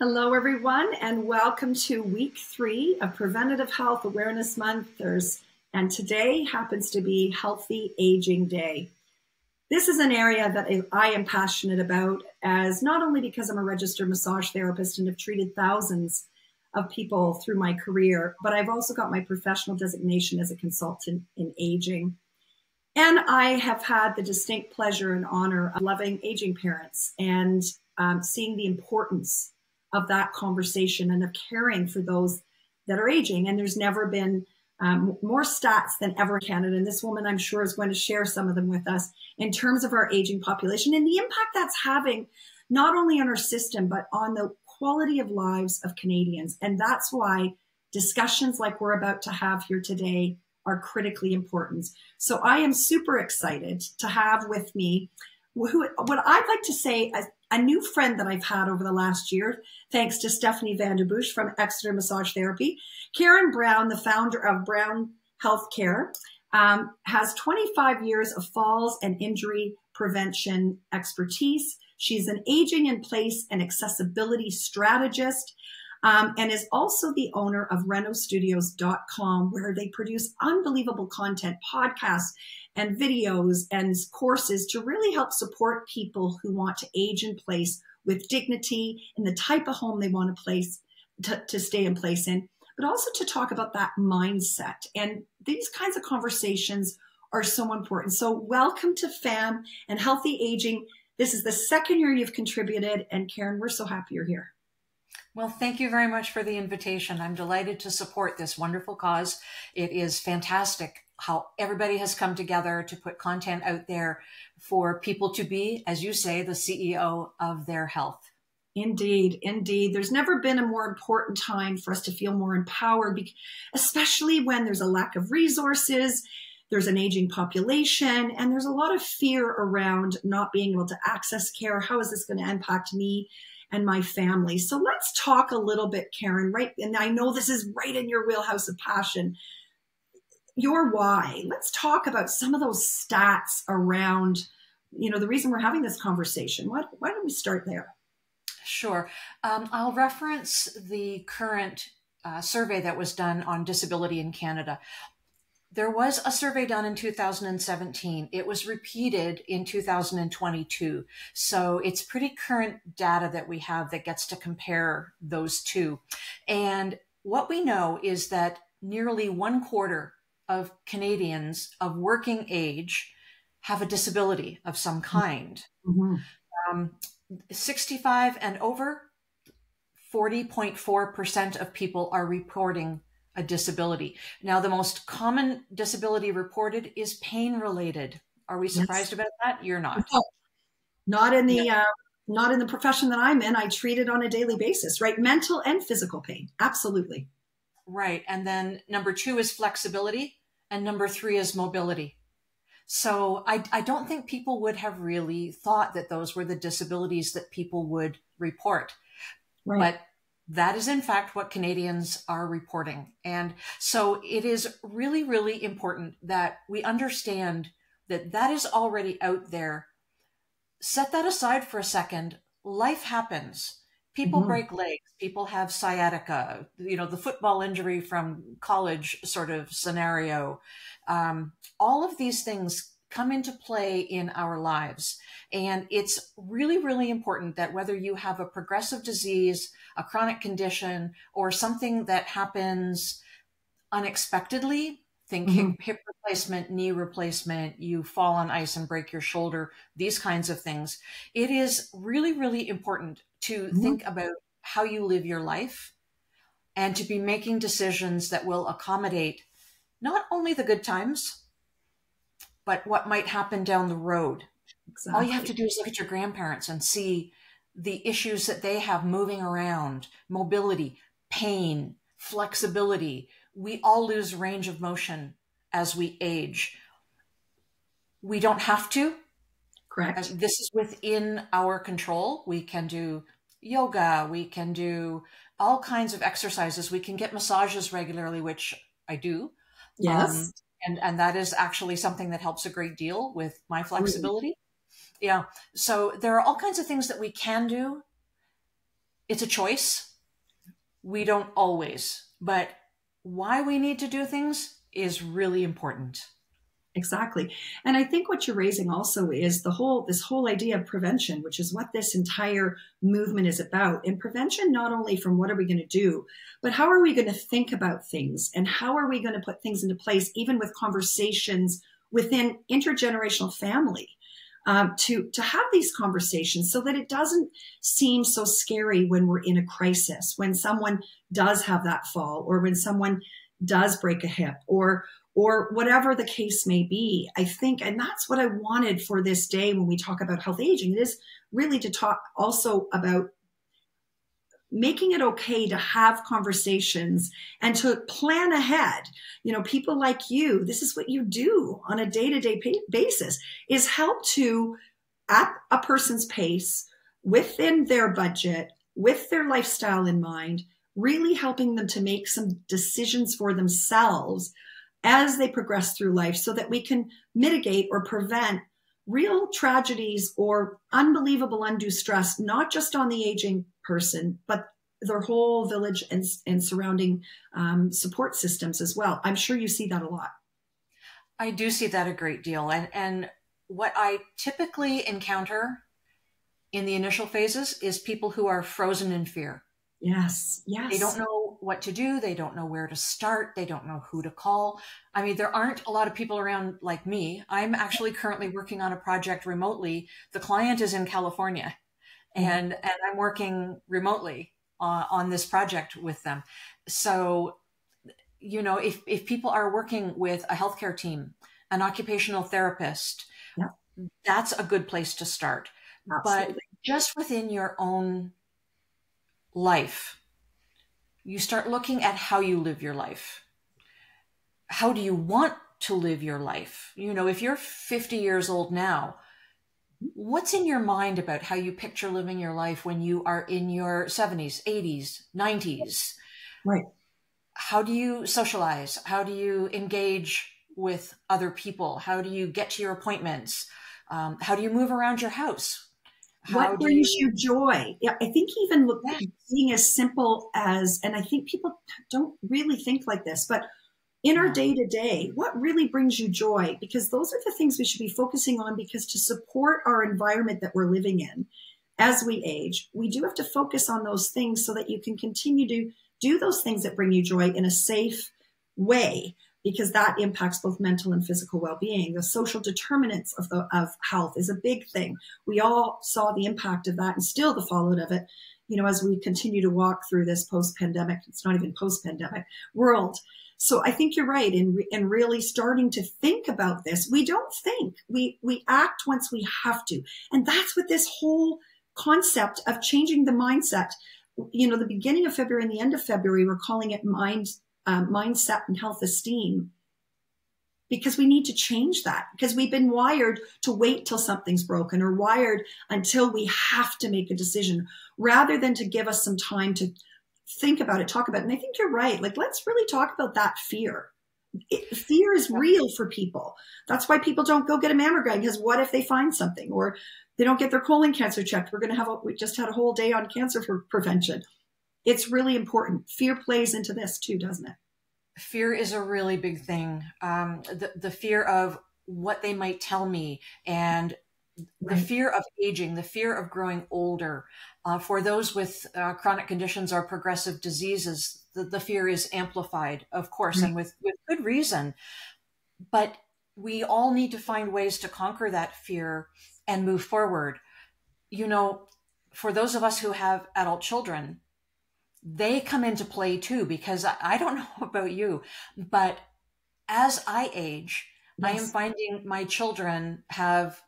Hello, everyone, and welcome to week three of Preventative Health Awareness Month. And today happens to be Healthy Aging Day. This is an area that I am passionate about, as not only because I'm a registered massage therapist and have treated thousands of people through my career, but I've also got my professional designation as a consultant in aging. And I have had the distinct pleasure and honor of loving aging parents and um, seeing the importance of that conversation and of caring for those that are aging. And there's never been um, more stats than ever in Canada. And this woman, I'm sure, is going to share some of them with us in terms of our aging population and the impact that's having not only on our system, but on the quality of lives of Canadians. And that's why discussions like we're about to have here today are critically important. So I am super excited to have with me who, what I'd like to say, a, a, new friend that I've had over the last year, thanks to Stephanie Vanderbush from Exeter Massage Therapy. Karen Brown, the founder of Brown Healthcare, um, has 25 years of falls and injury prevention expertise. She's an aging in place and accessibility strategist. Um, and is also the owner of renostudios.com, where they produce unbelievable content, podcasts, and videos and courses to really help support people who want to age in place with dignity in the type of home they want to place to, to stay in place in, but also to talk about that mindset. And these kinds of conversations are so important. So welcome to PHAM and Healthy Aging. This is the second year you've contributed. And Karen, we're so happy you're here. Well, thank you very much for the invitation. I'm delighted to support this wonderful cause. It is fantastic how everybody has come together to put content out there for people to be, as you say, the CEO of their health. Indeed, indeed. There's never been a more important time for us to feel more empowered, especially when there's a lack of resources, there's an aging population, and there's a lot of fear around not being able to access care. How is this going to impact me and my family? So let's talk a little bit, Karen, right? And I know this is right in your wheelhouse of passion your why. Let's talk about some of those stats around, you know, the reason we're having this conversation. Why, why don't we start there? Sure. Um, I'll reference the current uh, survey that was done on disability in Canada. There was a survey done in 2017. It was repeated in 2022. So it's pretty current data that we have that gets to compare those two. And what we know is that nearly one quarter of Canadians of working age have a disability of some kind. Mm-hmm. Um, 65 and over, 40.4% of people are reporting a disability. Now, the most common disability reported is pain related. Are we surprised yes. about that? You're not. No. Not in the yeah. uh, not in the profession that I'm in. I treat it on a daily basis, right? Mental and physical pain. Absolutely. Right. And then number two is flexibility. And number three is mobility. So I, I don't think people would have really thought that those were the disabilities that people would report. Right. But that is in fact what Canadians are reporting. And so it is really, really important that we understand that that is already out there. Set that aside for a second. Life happens. People mm-hmm. break legs. People have sciatica, you know, the football injury from college sort of scenario. Um, all of these things come into play in our lives. And it's really, really important that whether you have a progressive disease, a chronic condition, or something that happens unexpectedly, thinking mm-hmm. hip replacement, knee replacement, you fall on ice and break your shoulder, these kinds of things. It is really, really important to mm-hmm. think about how you live your life and to be making decisions that will accommodate not only the good times, but what might happen down the road. Exactly. All you have to do is look at your grandparents and see the issues that they have moving around, mobility, pain, flexibility. We all lose range of motion as we age. We don't have to. Correct. This is within our control. We can do yoga, we can do all kinds of exercises. We can get massages regularly, which I do. Yes. Um, and, and that is actually something that helps a great deal with my flexibility. Yeah. So there are all kinds of things that we can do. it's a choice. We don't always, but why we need to do things is really important. Exactly. And I think what you're raising also is the whole this whole idea of prevention, which is what this entire movement is about. And prevention not only from what are we going to do, but how are we going to think about things and how are we going to put things into place even with conversations within intergenerational family. Um, to to have these conversations so that it doesn't seem so scary when we're in a crisis when someone does have that fall or when someone does break a hip or or whatever the case may be. I think, and that's what I wanted for this day when we talk about health aging. It is really to talk also about making it okay to have conversations and to plan ahead. You know, people like you, this is what you do on a day to day basis is help to, at a person's pace, within their budget, with their lifestyle in mind, really helping them to make some decisions for themselves as they progress through life so that we can mitigate or prevent real tragedies or unbelievable undue stress, not just on the aging person, but their whole village and, and surrounding um, support systems as well. I'm sure you see that a lot. I do see that a great deal. And, and what I typically encounter in the initial phases is people who are frozen in fear. Yes, yes. They don't know what to do. They don't know where to start. They don't know who to call. I mean, there aren't a lot of people around like me. I'm actually currently working on a project remotely. The client is in California mm-hmm. and, and I'm working remotely uh, on this project with them. So, you know, if, if people are working with a healthcare team, an occupational therapist, yeah. that's a good place to start. Absolutely. But just within your own life, you start looking at how you live your life. How do you want to live your life? You know, if you're 50 years old now, what's in your mind about how you picture living your life when you are in your 70s, 80s, 90s? Right. How do you socialize? How do you engage with other people? How do you get to your appointments? Um, how do you move around your house? What brings you, joy? Yeah, I think even look, being as simple as, and I think people don't really think like this, but in our day to day, what really brings you joy? Because those are the things we should be focusing on because to support our environment that we're living in as we age, we do have to focus on those things so that you can continue to do those things that bring you joy in a safe way because that impacts both mental and physical well-being. The social determinants of the, of health is a big thing. We all saw the impact of that and still the fallout of it. You know, as we continue to walk through this post-pandemic, it's not even post-pandemic world. So I think you're right in in really starting to think about this. We don't think we we act once we have to, and that's what this whole concept of changing the mindset. You know, the beginning of February and the end of February, we're calling it mind um, mindset and health esteem because we need to change that because we've been wired to wait till something's broken or wired until we have to make a decision rather than to give us some time to think about it, talk about it. And I think you're right. Like, let's really talk about that fear. It, fear is real for people. That's why people don't go get a mammogram because what if they find something or they don't get their colon cancer checked? We're going to have a, we just had a whole day on cancer for prevention it's really important. Fear plays into this too, doesn't it? Fear is a really big thing. Um, the, the fear of what they might tell me and the fear of aging, the fear of growing older. Uh, for those with uh, chronic conditions or progressive diseases, the, the fear is amplified, of course, right. and with, with good reason. But we all need to find ways to conquer that fear and move forward. You know, for those of us who have adult children, they come into play too because I, I don't know about you, but as I age, yes. I am finding my children have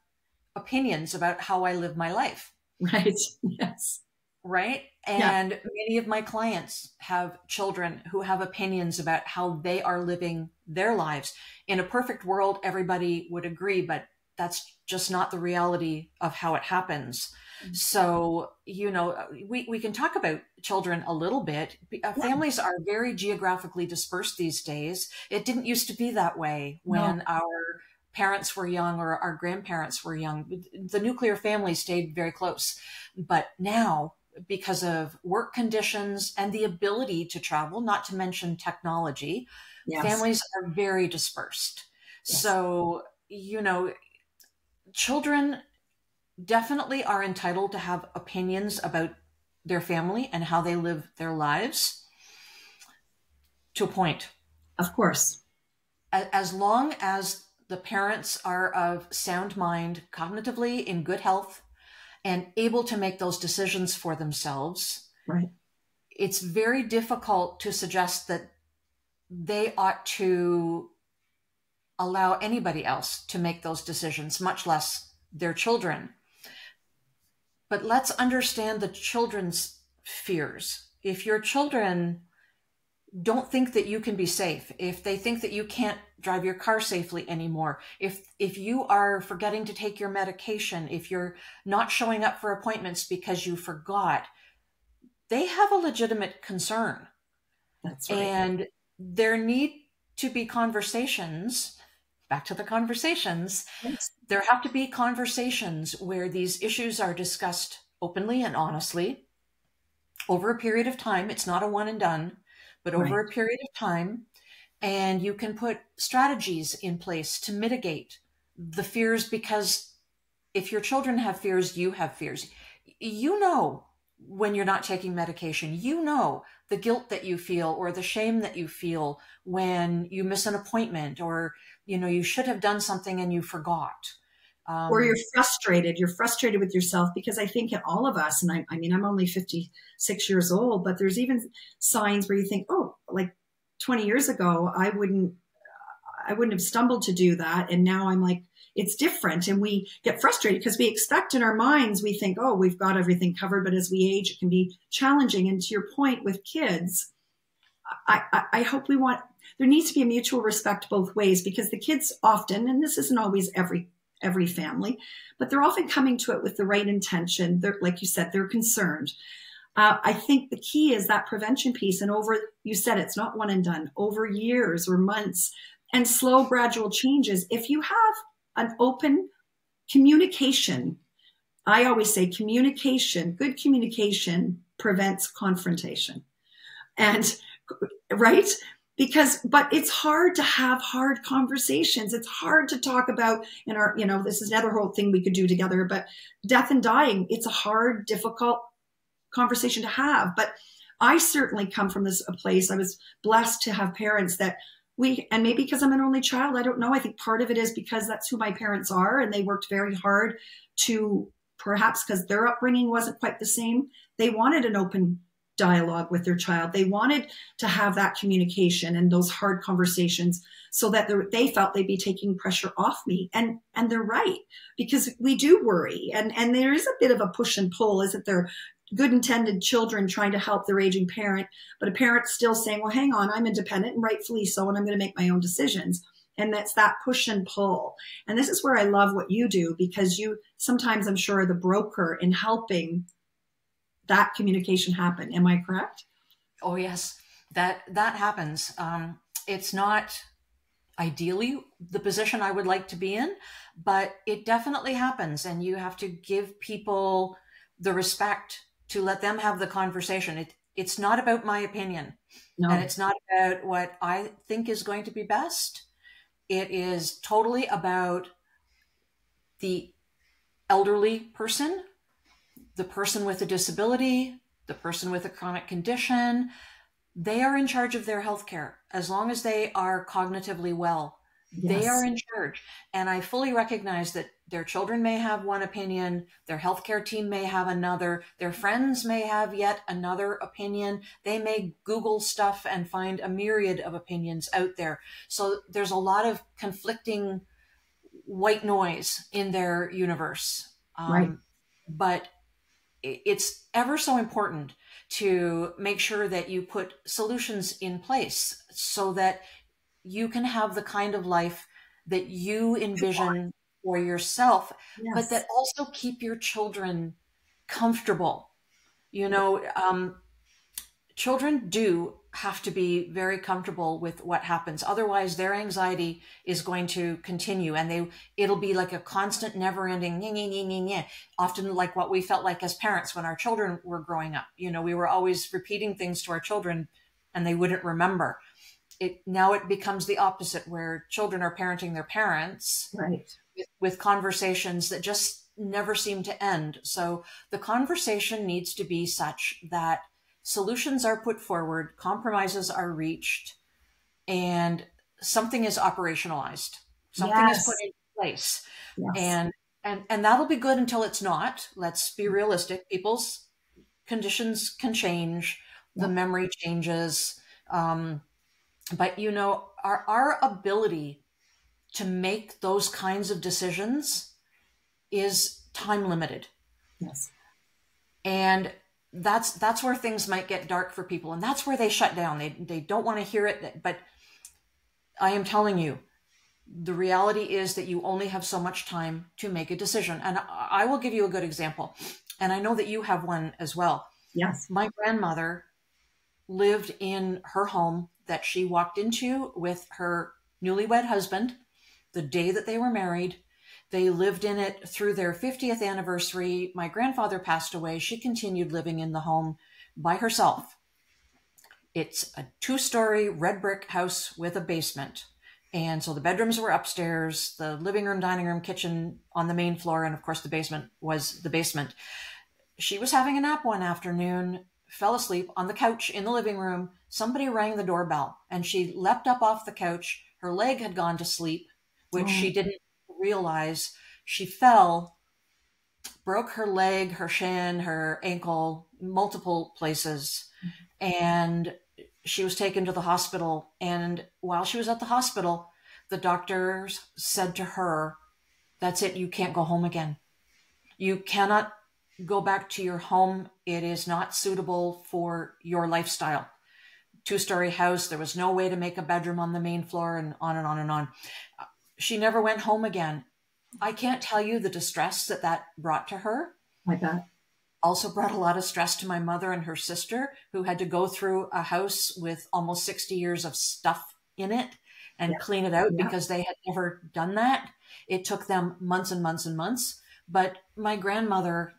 opinions about how I live my life. Right. Yes. Right. And yeah. many of my clients have children who have opinions about how they are living their lives. In a perfect world, everybody would agree, but that's just not the reality of how it happens. Mm-hmm. So, you know, we, we can talk about children a little bit. Uh, families are very geographically dispersed these days. It didn't used to be that way when no. our parents were young or our grandparents were young. The nuclear family stayed very close. But now because of work conditions and the ability to travel, not to mention technology, yes. families are very dispersed. Yes. So, you know, children definitely are entitled to have opinions about their family and how they live their lives to a point. Of course. As long as the parents are of sound mind, cognitively in good health, and able to make those decisions for themselves. Right. It's very difficult to suggest that they ought to allow anybody else to make those decisions, much less their children. But let's understand the children's fears. If your children don't think that you can be safe, if they think that you can't drive your car safely anymore, if if you are forgetting to take your medication, if you're not showing up for appointments because you forgot, they have a legitimate concern. That's right. And there need to be conversations back to the conversations. Yes. There have to be conversations where these issues are discussed openly and honestly over a period of time. It's not a one and done, but over right. a period of time. And you can put strategies in place to mitigate the fears because if your children have fears, you have fears. You know when you're not taking medication, you know the guilt that you feel or the shame that you feel when you miss an appointment or you know you should have done something and you forgot. Um, or you're frustrated. You're frustrated with yourself because i think in all of us and I, I mean i'm only 56 years old but there's even signs where you think oh like 20 years ago i wouldn't i wouldn't have stumbled to do that. And now i'm like it's different. And we get frustrated because we expect in our minds we think oh we've got everything covered. But as we age it can be challenging. And to your point with kids I, I, I hope we want there needs to be a mutual respect both ways because the kids often and this isn't always every every family but they're often coming to it with the right intention. They're like you said they're concerned. Uh, i think the key is that prevention piece and over you said it's not one and done over years or months and slow gradual changes. If you have an open communication i always say communication good communication prevents confrontation. And right because but it's hard to have hard conversations. It's hard to talk about in our you know this is another whole thing we could do together but death and dying it's a hard difficult conversation to have. But i certainly come from this a place i was blessed to have parents that we and maybe because i'm an only child i don't know. I think part of it is because that's who my parents are and they worked very hard to perhaps because their upbringing wasn't quite the same they wanted an open dialogue with their child. They wanted to have that communication and those hard conversations so that they felt they'd be taking pressure off me. And, and they're right because we do worry. And, and there is a bit of a push and pull, isn't there? Good intended children trying to help their aging parent, but a parent still saying, well, hang on, I'm independent and rightfully so, and I'm going to make my own decisions. And that's that push and pull. And this is where I love what you do because you sometimes I'm sure are the broker in helping that communication happen. Am I correct? Oh yes, that that happens. Um, it's not ideally the position I would like to be in, but it definitely happens, and you have to give people the respect to let them have the conversation. It it's not about my opinion, no. and it's not about what I think is going to be best. It is totally about the elderly person the person with a disability, the person with a chronic condition, they are in charge of their health care as long as they are cognitively well. Yes. They are in charge. And I fully recognize that their children may have one opinion, their healthcare team may have another, their friends may have yet another opinion. They may Google stuff and find a myriad of opinions out there. So there's a lot of conflicting white noise in their universe. Um, right. But it's ever so important to make sure that you put solutions in place so that you can have the kind of life that you envision for yourself, yes. but that also keep your children comfortable. You know, um, children do have to be very comfortable with what happens. Otherwise their anxiety is going to continue and they it'll be like a constant never ending nye, nye, nye, nye, often like what we felt like as parents when our children were growing up. You know we were always repeating things to our children and they wouldn't remember. It now it becomes the opposite where children are parenting their parents right. with, with conversations that just never seem to end. So the conversation needs to be such that solutions are put forward, compromises are reached, and something is operationalized. Something yes. is put in place. Yes. And and and that'll be good until it's not. Let's be realistic. People's conditions can change, the memory changes. Um, but you know, our our ability to make those kinds of decisions is time limited. Yes. And that's that's where things might get dark for people and that's where they shut down. They they don't want to hear it but i am telling you the reality is that you only have so much time to make a decision and i will give you a good example and i know that you have one as well. Yes. My grandmother lived in her home that she walked into with her newlywed husband the day that they were married they lived in it through their 50th anniversary. My grandfather passed away. She continued living in the home by herself. It's a two story red brick house with a basement. And so the bedrooms were upstairs, the living room, dining room, kitchen on the main floor, and of course the basement was the basement. She was having a nap one afternoon, fell asleep on the couch in the living room. Somebody rang the doorbell and she leapt up off the couch. Her leg had gone to sleep, which oh. she mm. didn't realize she fell, broke her leg, her shin, her ankle, multiple places. And she was taken to the hospital. And while she was at the hospital, the doctors said to her, That's it, you can't go home again. You cannot go back to your home. It is not suitable for your lifestyle. Two story house, there was no way to make a bedroom on the main floor, and on and on and on she never went home again. I can't tell you the distress that that brought to her. I bet. Also brought a lot of stress to my mother and her sister, who had to go through a house with almost 60 years of stuff in it and yeah. clean it out yeah. because they had never done that. It took them months and months and months. But my grandmother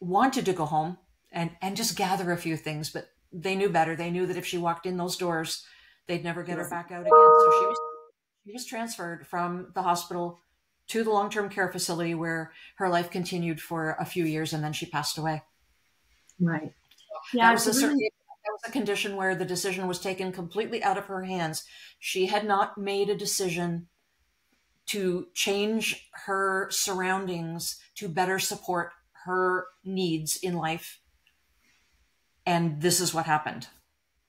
wanted to go home and, and just gather a few things, but they knew better. They knew that if she walked in those doors, they'd never get her back out again. So she was she was transferred from the hospital to the long term care facility where her life continued for a few years and then she passed away. Right. Yeah, that was, a certain, that was a condition where the decision was taken completely out of her hands. She had not made a decision to change her surroundings to better support her needs in life. And this is what happened.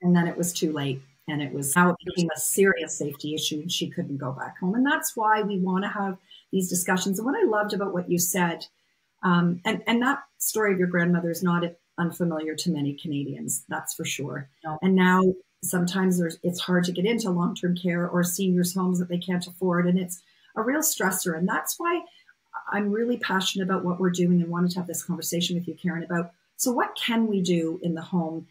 And then it was too late and it was how it became a serious safety issue and she couldn't go back home. And that's why we want to have these discussions. And what i loved about what you said um, and and that story of your grandmother is not unfamiliar to many canadians that's for sure. No. and now sometimes there's it's hard to get into long-term care or seniors homes that they can't afford and it's a real stressor. And that's why i'm really passionate about what we're doing and wanted to have this conversation with you karen about so what can we do in the home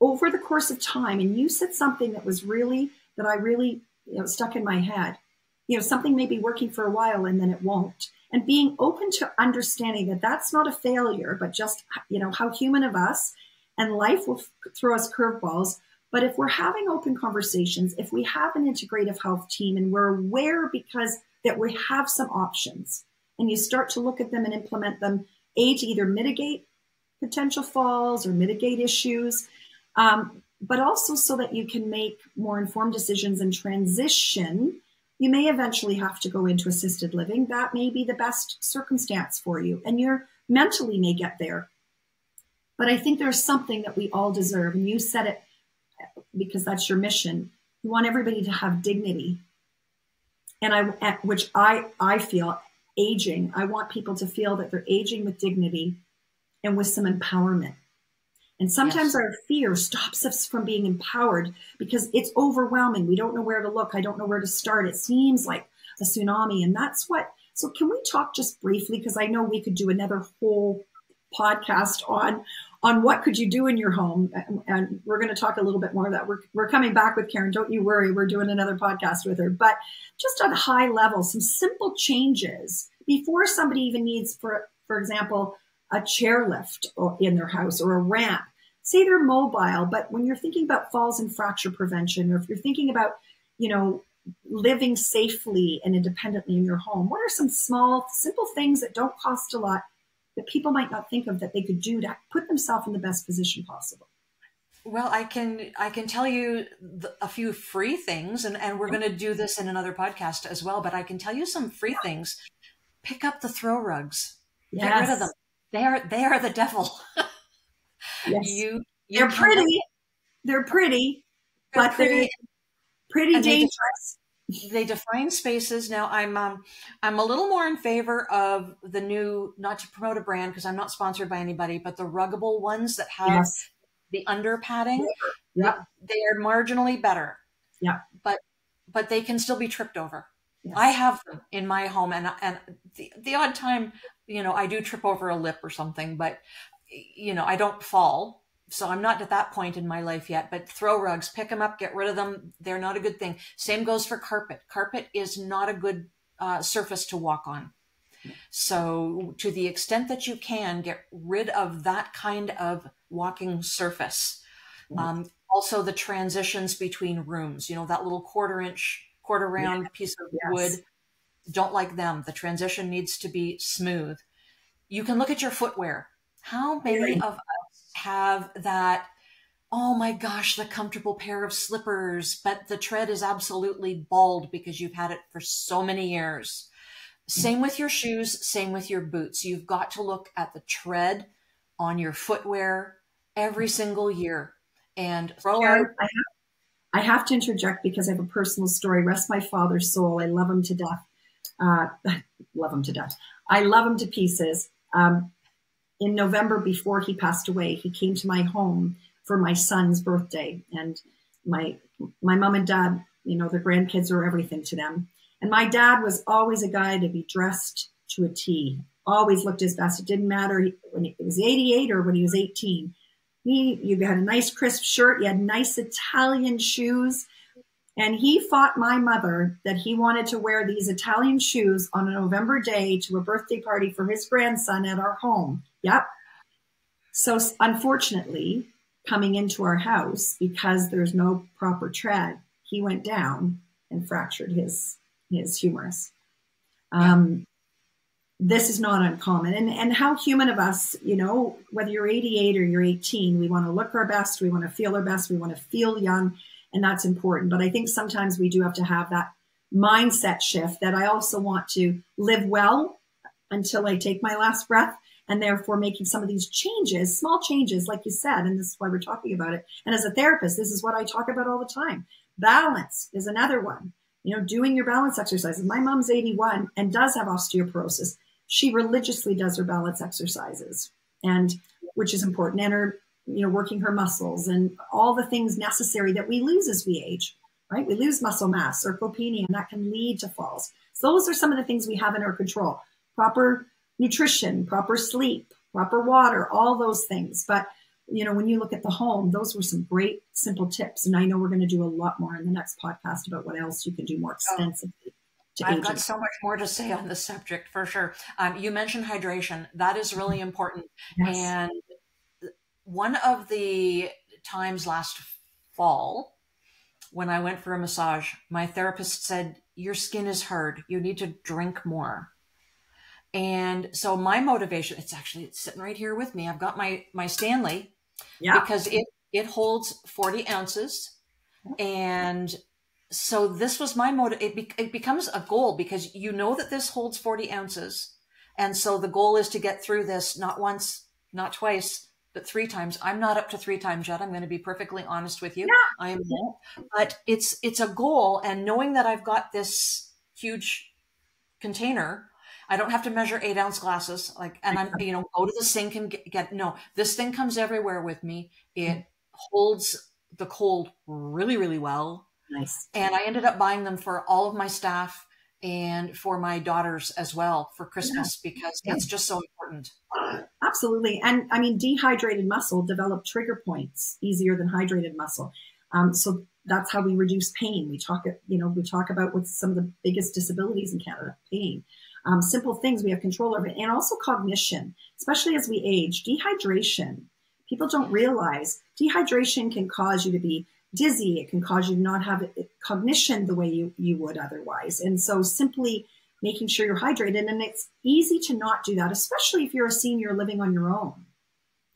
over the course of time, and you said something that was really, that I really you know, stuck in my head. You know, something may be working for a while and then it won't. And being open to understanding that that's not a failure, but just, you know, how human of us and life will throw us curveballs. But if we're having open conversations, if we have an integrative health team and we're aware because that we have some options and you start to look at them and implement them, A, to either mitigate potential falls or mitigate issues, um, but also so that you can make more informed decisions and transition. You may eventually have to go into assisted living. That may be the best circumstance for you, and you're mentally may get there. But I think there's something that we all deserve, and you said it because that's your mission. You want everybody to have dignity, and I, which I I feel aging. I want people to feel that they're aging with dignity and with some empowerment. And sometimes yes. our fear stops us from being empowered because it's overwhelming. We don't know where to look. I don't know where to start. It seems like a tsunami. And that's what, so can we talk just briefly? Because I know we could do another whole podcast on on what could you do in your home. And we're going to talk a little bit more of that. We're, we're coming back with Karen. Don't you worry. We're doing another podcast with her. But just on a high level, some simple changes before somebody even needs, for, for example, a chairlift in their house or a ramp. Say they're mobile, but when you're thinking about falls and fracture prevention, or if you're thinking about, you know, living safely and independently in your home, what are some small, simple things that don't cost a lot that people might not think of that they could do to put themselves in the best position possible? Well, I can I can tell you a few free things, and, and we're going to do this in another podcast as well. But I can tell you some free things. Pick up the throw rugs. Yes. Get rid of them. They are they are the devil. yes. You, they're pretty. They're pretty, they're but pretty, they're pretty dangerous they define spaces now i'm um, i'm a little more in favor of the new not to promote a brand because i'm not sponsored by anybody but the ruggable ones that have yes. the under padding yeah they, they are marginally better yeah but but they can still be tripped over yes. i have them in my home and and the, the odd time you know i do trip over a lip or something but you know i don't fall so I'm not at that point in my life yet, but throw rugs, pick them up, get rid of them. They're not a good thing. Same goes for carpet. Carpet is not a good uh, surface to walk on. So to the extent that you can get rid of that kind of walking surface. Um, also the transitions between rooms, you know, that little quarter inch, quarter round yeah. piece of yes. wood. Don't like them. The transition needs to be smooth. You can look at your footwear. How many of us have that oh my gosh, the comfortable pair of slippers, but the tread is absolutely bald because you've had it for so many years. Same with your shoes, same with your boots. You've got to look at the tread on your footwear every single year and throw out. I have, I have to interject because I have a personal story. Rest my father's soul. I love him to death. Uh, love him to death. I love him to pieces. Um, in November before he passed away, he came to my home for my son's birthday. And my my mom and dad, you know, the grandkids are everything to them. And my dad was always a guy to be dressed to a T. Always looked his best. It didn't matter when he was 88 or when he was 18. He, you had a nice crisp shirt. You had nice Italian shoes. And he fought my mother that he wanted to wear these Italian shoes on a November day to a birthday party for his grandson at our home. Yep. So unfortunately, coming into our house because there's no proper tread, he went down and fractured his his humerus. Um, this is not uncommon, and and how human of us, you know, whether you're 88 or you're 18, we want to look our best, we want to feel our best, we want to feel young, and that's important. But I think sometimes we do have to have that mindset shift that I also want to live well until I take my last breath and therefore making some of these changes, small changes, like you said, and this is why we're talking about it. And as a therapist, this is what I talk about all the time. Balance is another one. You know, doing your balance exercises. My mom's 81 and does have osteoporosis. She religiously does her balance exercises, and which is important. And her, you know, working her muscles and all the things necessary that we lose as we age. Right? We lose muscle mass, sarcopenia, and that can lead to falls. So those are some of the things we have in our control. Proper nutrition, proper sleep, proper water, all those things. But you know, when you look at the home, those were some great simple tips. And I know we're going to do a lot more in the next podcast about what else you can do more oh, extensively. Oh, I've got so much more to say on this subject for sure. Um, you mentioned hydration. That is really important. Yes. And one of the times last fall when I went for a massage, my therapist said, Your skin is hard. You need to drink more. And so my motivation, it's actually it's sitting right here with me. I've got my my Stanley yeah. because it it holds 40 ounces. And so this was my motive. It, be, it becomes a goal because you know that this holds 40 ounces. And so the goal is to get through this not once, not twice, but three times. I'm not up to three times yet. I'm going to be perfectly honest with you. Yeah. I am not. But it's it's a goal. And knowing that I've got this huge container I don't have to measure eight ounce glasses. Like, and I'm, you know, go to the sink and get, get no, this thing comes everywhere with me. It holds the cold really, really well. Nice. And I ended up buying them for all of my staff and for my daughters as well for Christmas yeah. because that's just so important. Absolutely. And I mean, dehydrated muscle develop trigger points easier than hydrated muscle. Um, so that's how we reduce pain. We talk, you know, we talk about what's some of the biggest disabilities in Canada, pain. Um, simple things we have control over, and also cognition, especially as we age. Dehydration. People don't realize dehydration can cause you to be dizzy. It can cause you to not have cognition the way you, you would otherwise. And so simply making sure you're hydrated, and it's easy to not do that, especially if you're a senior living on your own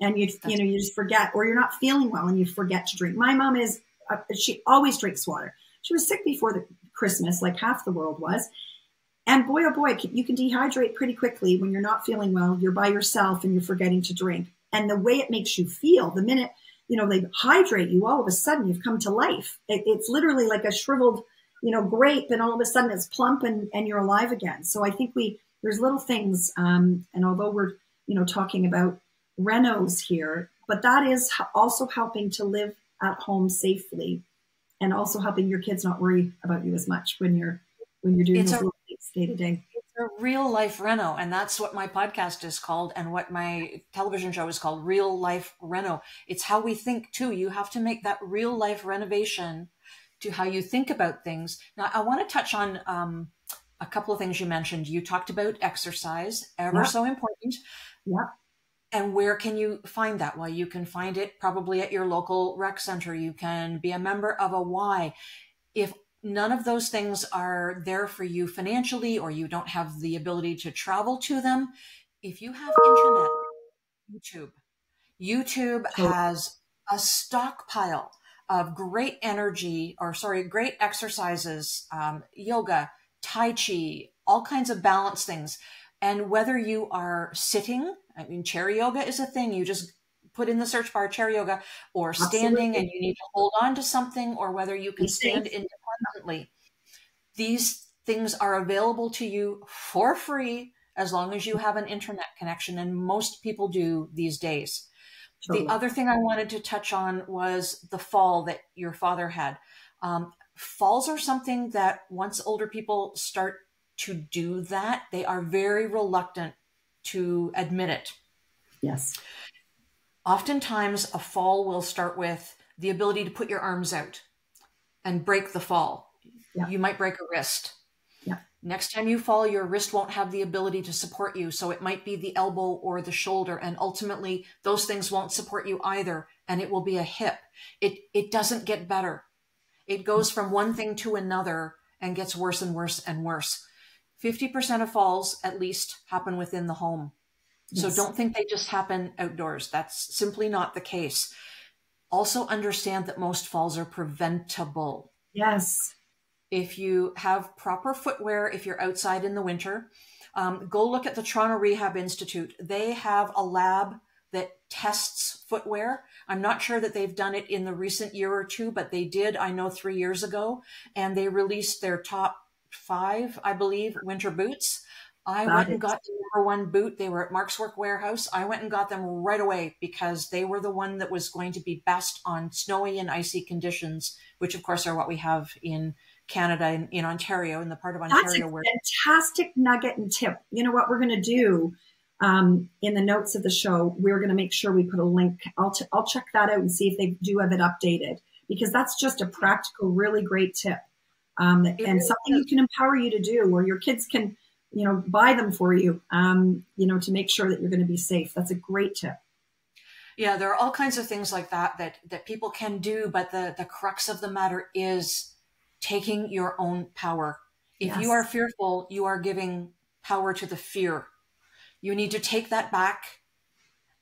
and you you know you just forget or you're not feeling well and you forget to drink. My mom is uh, she always drinks water. She was sick before the Christmas, like half the world was. And boy, oh boy, you can dehydrate pretty quickly when you're not feeling well. You're by yourself and you're forgetting to drink. And the way it makes you feel, the minute you know they hydrate you, all of a sudden you've come to life. It, it's literally like a shriveled, you know, grape, and all of a sudden it's plump and, and you're alive again. So I think we there's little things, um, and although we're you know talking about renos here, but that is also helping to live at home safely and also helping your kids not worry about you as much when you're when you're doing it's those a, little things day to day. A real life reno, and that's what my podcast is called, and what my television show is called, Real Life Reno. It's how we think too. You have to make that real life renovation to how you think about things. Now, I want to touch on um, a couple of things you mentioned. You talked about exercise, ever yeah. so important. Yeah. And where can you find that? Well, you can find it probably at your local rec center. You can be a member of a Y. If none of those things are there for you financially or you don't have the ability to travel to them, if you have internet, YouTube, YouTube has a stockpile of great energy or sorry, great exercises, um, yoga, Tai Chi, all kinds of balance things. And whether you are sitting I mean, chair yoga is a thing. You just put in the search bar chair yoga or standing Absolutely. and you need to hold on to something or whether you can stand independently. These things are available to you for free as long as you have an internet connection. And most people do these days. Totally. The other thing I wanted to touch on was the fall that your father had. Um, falls are something that once older people start to do that, they are very reluctant to admit it. Yes. Oftentimes, a fall will start with the ability to put your arms out and break the fall. Yeah. You might break a wrist. Yeah. Next time you fall, your wrist won't have the ability to support you. So it might be the elbow or the shoulder. And ultimately, those things won't support you either. And it will be a hip. It, it doesn't get better. It goes from one thing to another and gets worse and worse and worse. 50% of falls at least happen within the home. Yes. So don't think they just happen outdoors. That's simply not the case. Also understand that most falls are preventable. Yes. If you have proper footwear, if you're outside in the winter, um, go look at the Toronto Rehab Institute. They have a lab that tests footwear. I'm not sure that they've done it in the recent year or two, but they did, I know, three years ago. And they released their top five, I believe, winter boots. I went and got the number one boot. They were at Mark's Work Wearhouse. I went and got them right away because they were the one that was going to be best on snowy and icy conditions, which of course are what we have in Canada and in Ontario, in the part of Ontario That's a where fantastic nugget and tip. You know what we're going to do um, in the notes of the show? We're going to make sure we put a link. I'll t- I'll check that out and see if they do have it updated because that's just a practical, really great tip um, and something you can empower you to do, or your kids can, you know, buy them for you, um, you know, to make sure that you're going to be safe. That's a great tip. Yeah, there are all kinds of things like that that that people can do, but the the crux of the matter is taking your own power. If yes. you are fearful, you are giving power to the fear. You need to take that back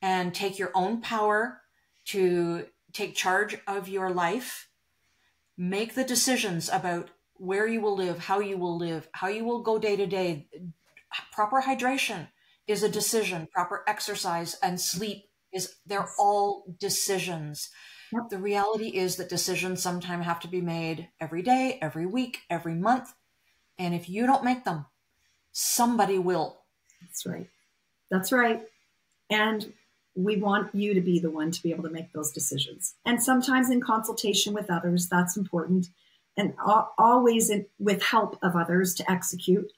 and take your own power to take charge of your life. Make the decisions about where you will live, how you will live, how you will go day to day. Proper hydration is a decision, proper exercise and sleep is they're all decisions. Yep. The reality is that decisions sometimes have to be made every day, every week, every month. And if you don't make them, somebody will. That's right. That's right. And we want you to be the one to be able to make those decisions. And sometimes in consultation with others, that's important and always in, with help of others to execute.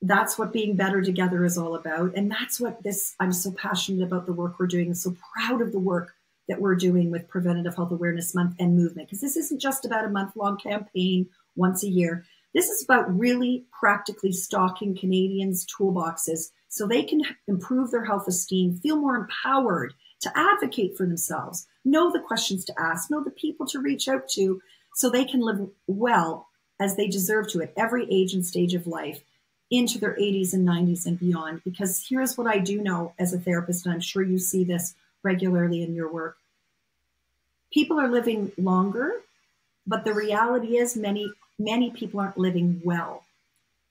That's what being better together is all about. And that's what this, I'm so passionate about the work we're doing, so proud of the work that we're doing with Preventative Health Awareness Month and movement, because this isn't just about a month long campaign once a year. This is about really practically stocking Canadians' toolboxes so they can improve their health esteem, feel more empowered to advocate for themselves, know the questions to ask, know the people to reach out to so they can live well as they deserve to at every age and stage of life into their 80s and 90s and beyond. Because here's what I do know as a therapist, and I'm sure you see this regularly in your work. People are living longer, but the reality is many, many people aren't living well.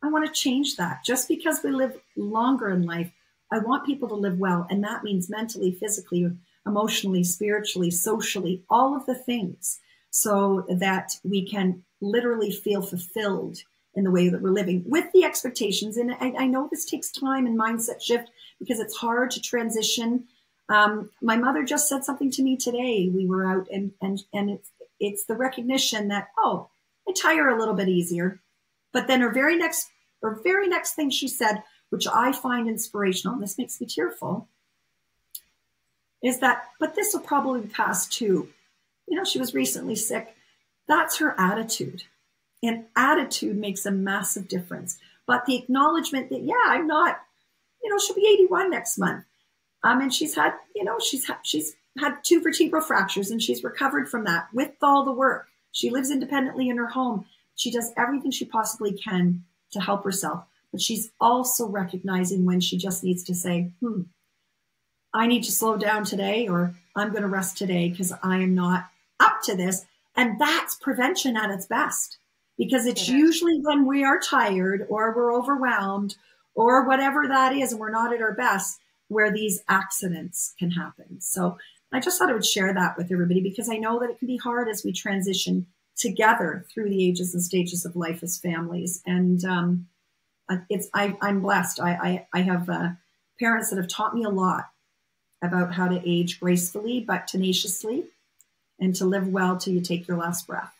I want to change that. Just because we live longer in life, I want people to live well. And that means mentally, physically, emotionally, spiritually, socially, all of the things so that we can literally feel fulfilled in the way that we're living with the expectations. And I, I know this takes time and mindset shift because it's hard to transition. Um, my mother just said something to me today. We were out and, and, and it's, it's the recognition that, oh, I tire a little bit easier. But then her very next, her very next thing she said, which I find inspirational, and this makes me tearful, is that, but this will probably pass too. You know, she was recently sick. That's her attitude. And attitude makes a massive difference. But the acknowledgement that, yeah, I'm not, you know, she'll be 81 next month. Um, and she's had, you know, she's she's had two vertebral fractures and she's recovered from that with all the work. She lives independently in her home. She does everything she possibly can to help herself. But she's also recognizing when she just needs to say, hmm, I need to slow down today or I'm going to rest today because I am not up to this. And that's prevention at its best because it's usually when we are tired or we're overwhelmed or whatever that is and we're not at our best where these accidents can happen. So I just thought I would share that with everybody because I know that it can be hard as we transition together through the ages and stages of life as families. And um, it's I, am blessed. I, I, I have uh, parents that have taught me a lot about how to age gracefully but tenaciously and to live well till you take your last breath.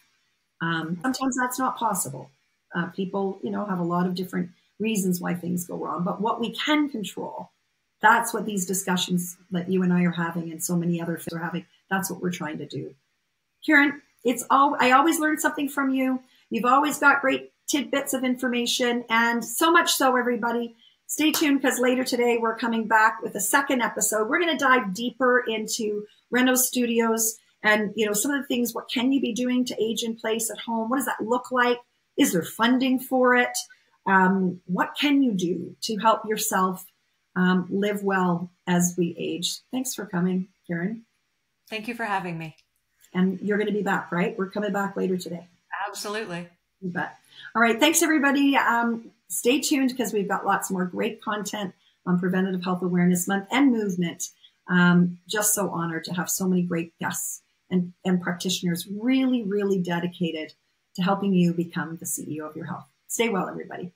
Um, sometimes that's not possible. Uh, people, you know, have a lot of different reasons why things go wrong. But what we can control, that's what these discussions that you and I are having and so many other are having. That's what we're trying to do. Karen, it's all, I always learn something from you. You've always got great tidbits of information and so much so everybody stay tuned because later today we're coming back with a second episode. We're going to dive deeper into Renos Studios and you know some of the things what can you be doing to age in place at home? What does that look like? Is there funding for it? Um, what can you do to help yourself um, live well as we age? Thanks for coming karen. Thank you for having me. And you're going to be back right? We're coming back later today. Absolutely. You bet. All right thanks everybody. Um, stay tuned because we've got lots more great content on preventative health awareness month and movement. Um, just so honored to have so many great guests and, and practitioners really, really dedicated to helping you become the CEO of your health. Stay well, everybody.